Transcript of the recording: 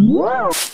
Whoa.